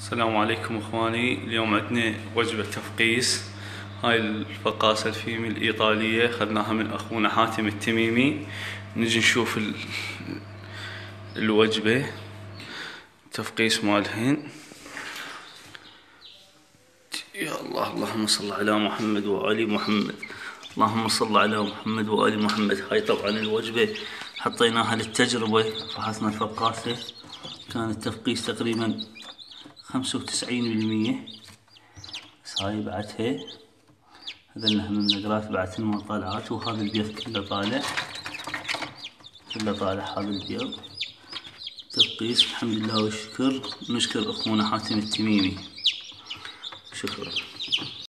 السلام عليكم إخواني. اليوم عندنا وجبة تفقيس. هاي الفقاسة الفيمي الإيطالية. خذناها من أخونا حاتم التميمي. نجي نشوف ال... الوجبة. تفقيس مالهن. يا الله. اللهم صل على محمد وآل محمد. اللهم صل على محمد وآل محمد. هاي طبعا الوجبة حطيناها للتجربة. فحصنا الفقاسة. كان التفقيس تقريبا خمسة وتسعين بالمية. هاي بعدها هذا هم النقرات بعد ما طالعات وهذا البيض كله طالع. كله طالع هذا البيض. تفقيس الحمد لله والشكر. نشكر أخونا حاتم التميمي. شكرا.